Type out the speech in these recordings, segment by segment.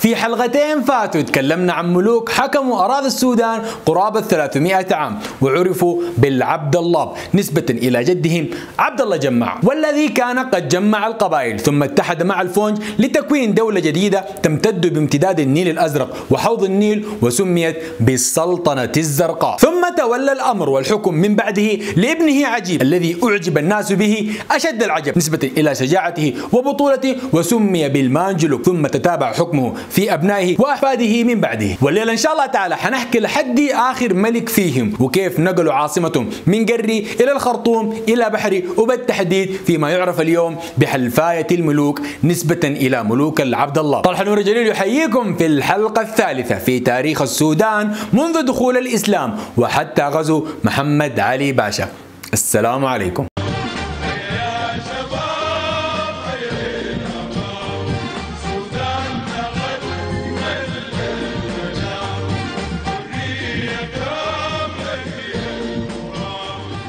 في حلقتين فاتوا تكلمنا عن ملوك حكموا أراضي السودان قرابة 300 عام وعرفوا بالعبدلاب نسبة إلى جدهم. عبد الله جماع والذي كان قد جمع القبائل ثم اتحد مع الفونج لتكوين دولة جديدة تمتد بامتداد النيل الأزرق وحوض النيل وسميت بالسلطنة الزرقاء. ثم تولى الأمر والحكم من بعده لابنه عجيب الذي أعجب الناس به أشد العجب نسبة إلى شجاعته وبطولته وسمي بالمانجلوك ثم تتابع حكمه في أبنائه وأحفاده من بعده. والليلة إن شاء الله تعالى حنحكي لحد آخر ملك فيهم. وكيف نقلوا عاصمتهم من قري إلى الخرطوم إلى بحري. وبالتحديد فيما يعرف اليوم بحلفاية الملوك نسبة إلى ملوك العبد الله. طلحة نور جليل يحييكم في الحلقة الثالثة في تاريخ السودان منذ دخول الإسلام وحتى غزو محمد علي باشا. السلام عليكم.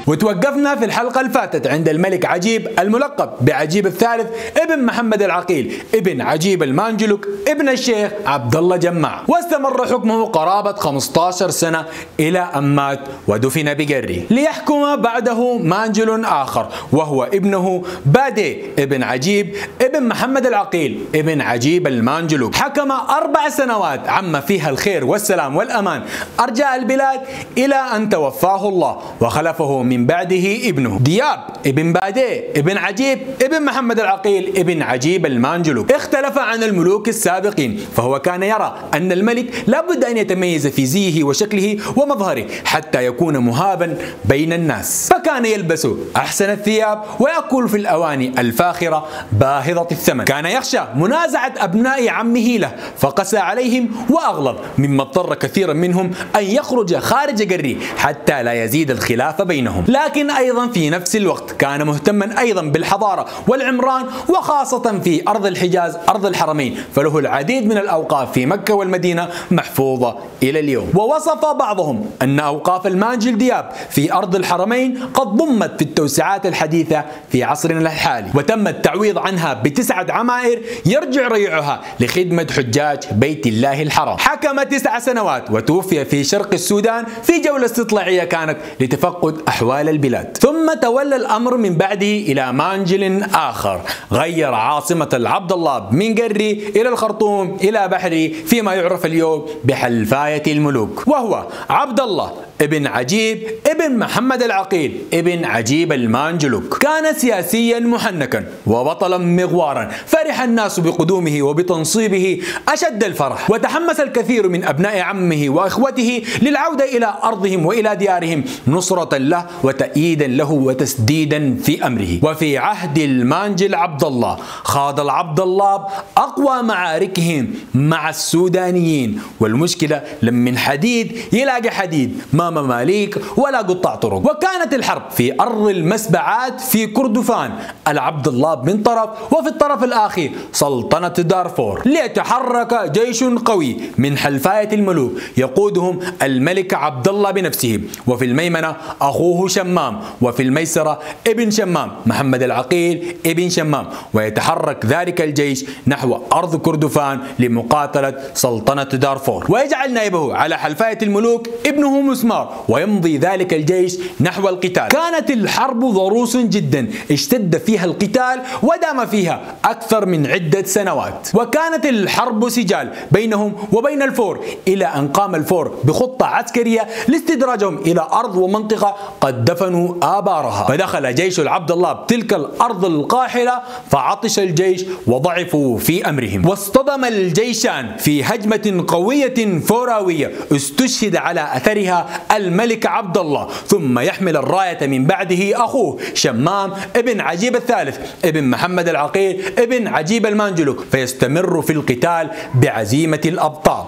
وتوقفنا في الحلقة اللي فاتت عند الملك عجيب الملقب بعجيب الثالث ابن محمد العقيل ابن عجيب المانجلوك ابن الشيخ عبد الله جماع. واستمر حكمه قرابة 15 سنة إلى أن مات ودفن بقري ليحكم بعده مانجل آخر وهو ابنه بادي ابن عجيب ابن محمد العقيل ابن عجيب المانجلوك. حكم أربع سنوات عم فيها الخير والسلام والأمان. أرجاء البلاد إلى أن توفاه الله وخلفه من بعده ابنه. دياب ابن بادي ابن عجيب ابن محمد العقيل ابن عجيب المانجلوك. اختلف عن الملوك السابقين فهو كان يرى أن الملك لابد أن يتميز في زيه وشكله ومظهره حتى يكون مهابا بين الناس. فكان يلبس أحسن الثياب ويأكل في الأواني الفاخرة باهظة الثمن. كان يخشى منازعة أبناء عمه له فقسى عليهم وأغلظ مما اضطر كثيرا منهم أن يخرج خارج قري حتى لا يزيد الخلاف بينهم. لكن أيضا في نفس الوقت كان مهتما أيضا بالحضارة والعمران وخاصة في أرض الحجاز أرض الحرمين فله العديد من الأوقاف في مكة والمدينة محفوظة إلى اليوم. ووصف بعضهم أن أوقاف المانجل دياب في أرض الحرمين قد ضمت في التوسعات الحديثة في عصرنا الحالي وتم التعويض عنها بتسعة عمائر يرجع ريعها لخدمة حجاج بيت الله الحرام. حكم تسع سنوات وتوفي في شرق السودان في جولة استطلاعية كانت لتفقد أحوال البلاد. ثم تولى الأمر من بعده إلى مانجل آخر. غير عاصمة العبدلاب من قري إلى الخرطوم إلى بحري فيما يعرف اليوم بحلفاية الملوك. وهو عبد الله ابن عجيب ابن محمد العقيل ابن عجيب المانجلوك. كان سياسيا محنكا وبطلا مغوارا فرح الناس بقدومه وبتنصيبه أشد الفرح. وتحمس الكثير من أبناء عمه وإخوته للعودة إلى أرضهم وإلى ديارهم نصرة له وتأييدا له وتسديدا في أمره. وفي عهد المانجل عبد الله خاض العبد الله أقوى معاركهم مع السودانيين. والمشكلة لم من حديد يلاقي حديد ما مماليك ولا قطاع طرق. وكانت الحرب في أرض المسبعات في كردفان. العبد الله من طرف وفي الطرف الآخر سلطنة دارفور. ليتحرك جيش قوي من حلفاية الملوك. يقودهم الملك عبد الله بنفسه. وفي الميمنة أخوه شمام. وفي الميسرة ابن شمام. محمد العقيل ابن شمام. ويتحرك ذلك الجيش نحو أرض كردفان لمقاتلة سلطنة دارفور. ويجعل نائبه على حلفاية الملوك ابنه مسمار. ويمضي ذلك الجيش نحو القتال. كانت الحرب ضروس جدا اشتد فيها القتال ودام فيها أكثر من عدة سنوات. وكانت الحرب سجال بينهم وبين الفور إلى أن قام الفور بخطة عسكرية لاستدراجهم إلى أرض ومنطقة قد دفنوا آبارها. فدخل جيش العبد الله بتلك الأرض القاحلة فعطش الجيش وضعفوا في أمرهم. واصطدم الجيشان في هجمة قوية فوراوية استشهد على أثرها الملك عبد الله ثم يحمل الراية من بعده أخوه شمام ابن عجيب الثالث ابن محمد العقيل ابن عجيب المانجلوك فيستمر في القتال بعزيمة الأبطال.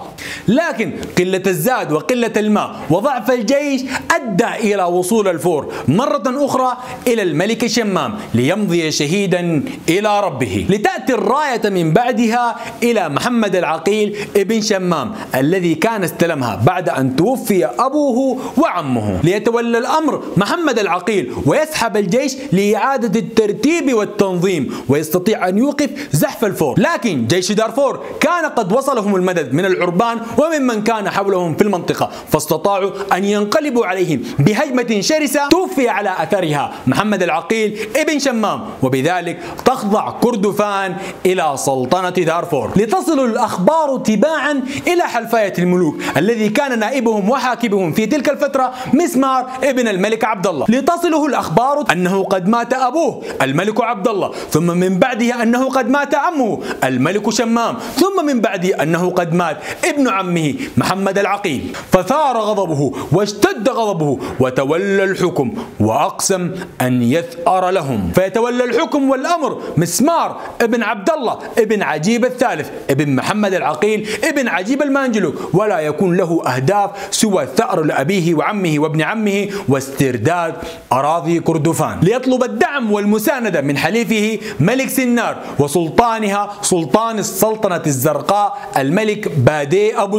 لكن قلة الزاد وقلة الماء وضعف الجيش أدى إلى وصول الفور مرة أخرى إلى الملك شمام ليمضي شهيدا إلى ربه. لتأتي الراية من بعدها إلى محمد العقيل ابن شمام الذي كان استلمها بعد أن توفي أبوه وعمه. ليتولى الأمر محمد العقيل ويسحب الجيش لإعادة الترتيب والتنظيم ويستطيع أن يوقف زحف الفور. لكن جيش دارفور كان قد وصلهم المدد من العربان وممن كان حولهم في المنطقة فاستطاعوا أن ينقلبوا عليهم بهجمة شرسة توفي على أثرها محمد العقيل ابن شمام وبذلك تخضع كردفان إلى سلطنة دارفور. لتصل الأخبار تباعا إلى حلفاية الملوك الذي كان نائبهم وحاكمهم في تلك الفترة مسمار ابن الملك عبد الله لتصله الأخبار أنه قد مات أبوه الملك عبد الله ثم من بعده أنه قد مات عمه الملك شمام ثم من بعده أنه قد مات ابن عمه محمد العقيل. فثار غضبه واشتد غضبه وتولى الحكم وأقسم أن يثأر لهم. فيتولى الحكم والأمر مسمار ابن عبد الله ابن عجيب الثالث ابن محمد العقيل ابن عجيب المانجلوك. ولا يكون له أهداف سوى الثأر لأبيه وعمه وابن عمه واسترداد أراضي كردفان. ليطلب الدعم والمساندة من حليفه ملك سنار وسلطانها سلطان السلطنة الزرقاء الملك بادي أبو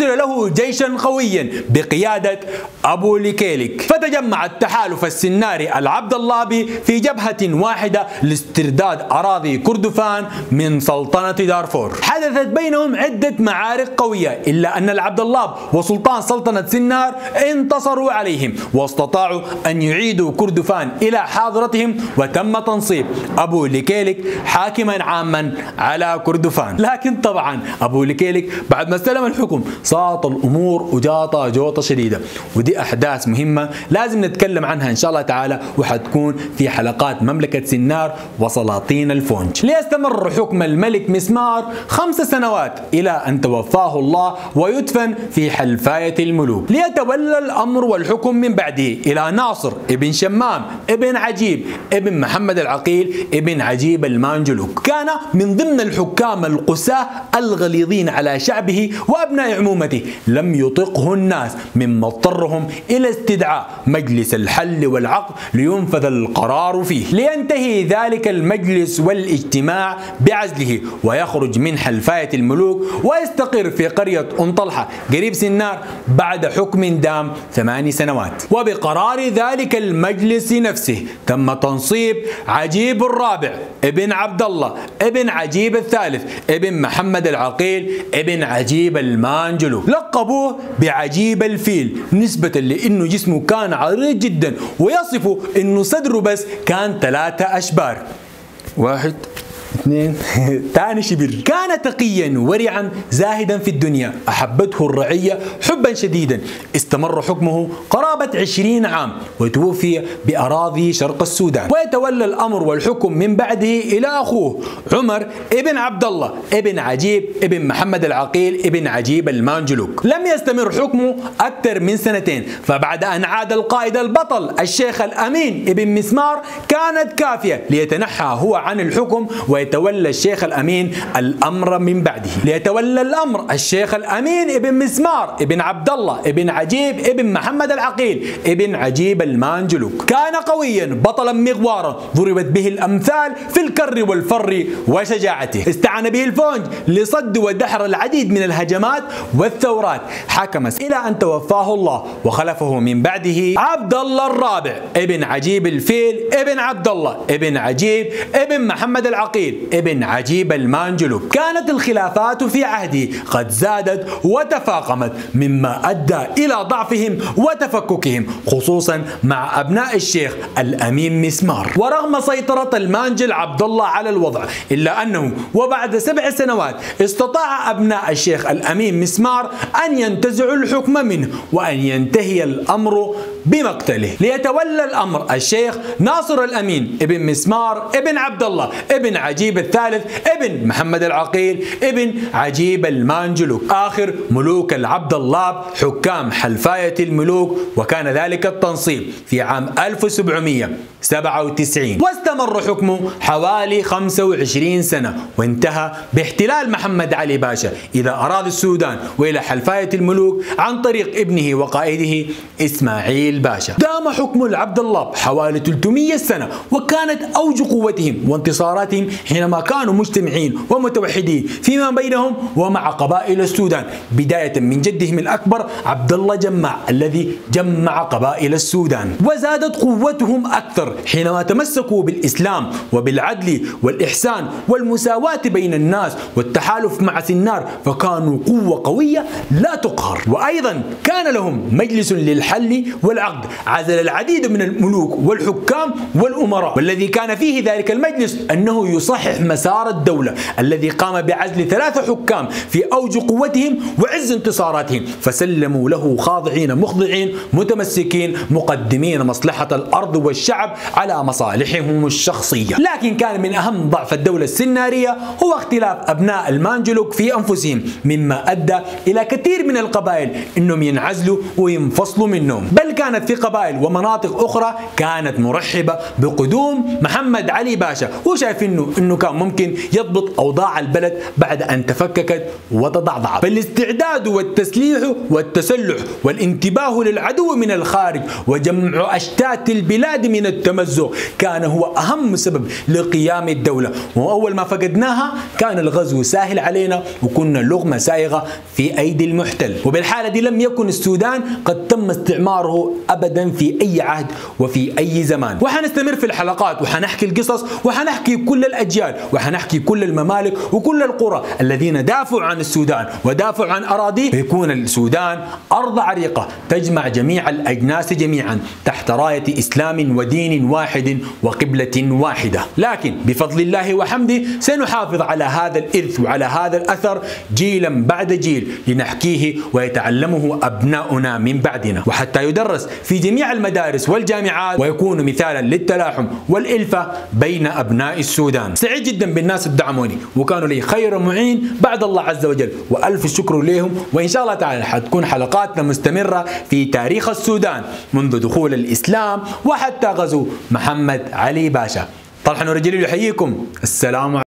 فيرسل له جيشا قويا بقيادة أبو لكيلك فتجمع التحالف السناري العبدلابي في جبهة واحدة لاسترداد أراضي كردفان من سلطنة دارفور. حدثت بينهم عدة معارك قوية إلا أن العبدلاب وسلطان سلطنة سنار انتصروا عليهم واستطاعوا أن يعيدوا كردفان إلى حاضرتهم وتم تنصيب أبو لكيلك حاكما عاما على كردفان. لكن طبعا أبو لكيلك بعد ما استلم الحكم ساط الأمور وجاطا جوطة شديدة. ودي أحداث مهمة لازم نتكلم عنها إن شاء الله تعالى وحتكون في حلقات مملكة سنار وسلاطين الفونج. ليستمر حكم الملك مسمار خمس سنوات إلى أن توفاه الله ويدفن في حلفاية الملوك. ليتولى الأمر والحكم من بعده إلى ناصر ابن شمام ابن عجيب ابن محمد العقيل ابن عجيب المانجلوك. كان من ضمن الحكام القساة الغليظين على شعبه وأبناء عمومته لم يطقه الناس مما اضطرهم إلى استدعاء مجلس الحل والعقد لينفذ القرار فيه. لينتهي ذلك المجلس والاجتماع بعزله ويخرج من حلفاية الملوك ويستقر في قرية أم طلحة قريب سنار بعد حكم دام ثماني سنوات. وبقرار ذلك المجلس نفسه تم تنصيب عجيب الرابع ابن عبد الله ابن عجيب الثالث ابن محمد العقيل ابن عجيب المانجلو لقبوه بعجيب الفيل. نسبة لأنه جسمه كان عريض جدا ويصفه أنه صدره بس كان ثلاثة أشبار. واحد. اثنين. ثاني شبر. كان تقيا ورعا زاهدا في الدنيا. أحبته الرعية حبا شديدا. استمر حكمه قرابة عشرين عام وتوفي بأراضي شرق السودان. ويتولى الأمر والحكم من بعده إلى أخوه عمر ابن عبد الله ابن عجيب ابن محمد العقيل ابن عجيب المانجلوك. لم يستمر حكمه أكثر من سنتين. فبعد أن عاد القائد البطل الشيخ الأمين ابن مسمار كانت كافية ليتنحى هو عن الحكم ويتولى الشيخ الأمين الأمر من بعده. ليتولى الأمر الشيخ الأمين ابن مسمار ابن عبد الله ابن عجيب ابن محمد العقيل ابن عجيب المانجلوك. كان قويا بطلا مغوارا ضربت به الأمثال في الكر والفر وشجاعته. استعان به الفونج لصد ودحر العديد من الهجمات والثورات. حكم إلى أن توفاه الله وخلفه من بعده عبد الله الرابع ابن عجيب الفيل ابن عبد الله ابن عجيب ابن محمد العقيل. ابن عجيب المانجلوك كانت الخلافات في عهده قد زادت وتفاقمت مما أدى إلى ضعفهم وتفككهم خصوصا مع أبناء الشيخ الأمين مسمار. ورغم سيطرة المانجل عبد الله على الوضع إلا أنه وبعد سبع سنوات استطاع أبناء الشيخ الأمين مسمار أن ينتزعوا الحكم منه وأن ينتهي الأمر بمقتله. ليتولى الأمر الشيخ ناصر الأمين ابن مسمار ابن عبد الله ابن عجيب الثالث ابن محمد العقيل ابن عجيب المانجلوك. آخر ملوك العبد الله حكام حلفاية الملوك وكان ذلك التنصيب في عام 1797 واستمر حكمه حوالي 25 سنة وانتهى باحتلال محمد علي باشا. إلى أراضي السودان وإلى حلفاية الملوك عن طريق ابنه وقائده إسماعيل باشا. دام حكم العبد الله حوالي 300 سنة وكانت أوج قوتهم وانتصاراتهم حينما كانوا مجتمعين ومتوحدين فيما بينهم ومع قبائل السودان. بداية من جدهم الأكبر عبد الله جمع الذي جمع قبائل السودان. وزادت قوتهم أكثر حينما تمسكوا بالإسلام وبالعدل والإحسان والمساواة بين الناس والتحالف مع سنار فكانوا قوة قوية لا تقهر. وأيضا كان لهم مجلس للحل والعقد عزل العديد من الملوك والحكام والأمراء. والذي كان فيه ذلك المجلس أنه يصحح مسار الدولة الذي قام بعزل ثلاثة حكام في أوج قوتهم وعز انتصاراتهم. فسلموا له خاضعين مخضعين متمسكين مقدمين مصلحة الأرض والشعب على مصالحهم الشخصية. لكن كان من أهم ضعف الدولة السنارية هو اختلاف أبناء المانجلوك في أنفسهم مما أدى إلى كثير من القبائل أنهم ينعزلوا وينفصلوا منهم. بل كانت في قبائل ومناطق أخرى كانت مرحبة بقدوم محمد علي باشا. وشايف أنه, إنه كان ممكن يضبط أوضاع البلد بعد أن تفككت وتضعضعت. فالاستعداد والتسليح والتسلح والانتباه للعدو من الخارج وجمع أشتات البلاد من التمزق كان هو أهم سبب لقيام الدولة. وأول ما فقدناها كان الغزو ساهل علينا وكنا لغمة سائغة في أيدي المحتل. وبالحالة دي لم يكن السودان قد تم استعماره أبدا في أي عهد وفي أي زمان. وحنستمر في الحلقات وحنحكي القصص وحنحكي كل الأجيال وحنحكي كل الممالك وكل القرى الذين دافعوا عن السودان ودافعوا عن أراضيه فيكون السودان أرض عريقة تجمع جميع الأجناس جميعا تحت راية إسلام ودين واحد وقبلة واحدة. لكن بفضل الله وحمده سنحافظ على هذا الإرث وعلى هذا الأثر جيلا بعد جيل لنحكيه ويتعلمه أبناؤنا من بعدنا. وحتى يدرس في جميع المدارس والجامعات. ويكون مثالا للتلاحم والإلفة بين أبناء السودان. سعيد جدا بالناس الدعموني وكانوا لي خير معين بعد الله عز وجل. وألف شكر لهم وإن شاء الله تعالى حتكون حلقاتنا مستمرة في تاريخ السودان منذ دخول الإسلام وحتى غزو محمد علي باشا. طلحة نور يحييكم السلام عليكم.